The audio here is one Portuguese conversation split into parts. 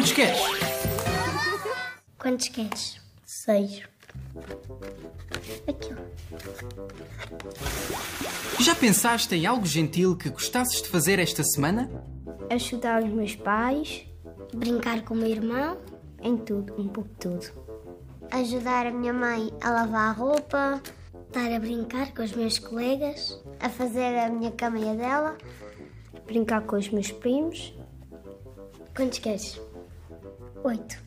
Quantos queres? Quantos queres? Seis. Aqui, Já pensaste em algo gentil que gostasses de fazer esta semana? Ajudar os meus pais. Brincar com o meu irmão. Em tudo, um pouco de tudo. Ajudar a minha mãe a lavar a roupa. Estar a brincar com os meus colegas. A fazer a minha cama e a dela. Brincar com os meus primos. Quantos queres? Oito.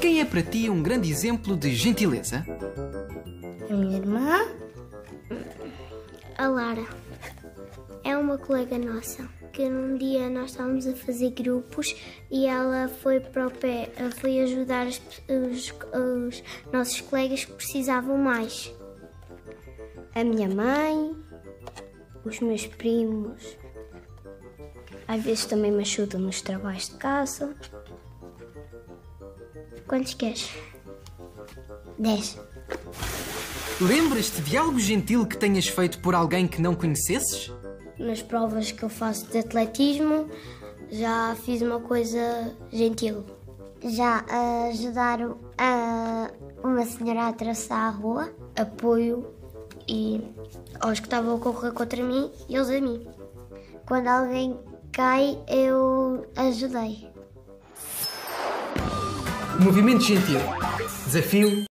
Quem é para ti um grande exemplo de gentileza? A minha irmã. A Lara. É uma colega nossa. Que num dia nós estávamos a fazer grupos e ela foi para pé, foi ajudar os, os, os nossos colegas que precisavam mais. A minha mãe, os meus primos, às vezes também me ajudam nos trabalhos de casa. Quantos queres? Dez. Lembras-te de algo gentil que tenhas feito por alguém que não conhecesses? Nas provas que eu faço de atletismo, já fiz uma coisa gentil. Já uh, ajudar uma senhora a atravessar a rua, apoio e aos que estavam a correr contra mim e eles a mim. Quando alguém cai, eu ajudei. Movimento gentil. Desafio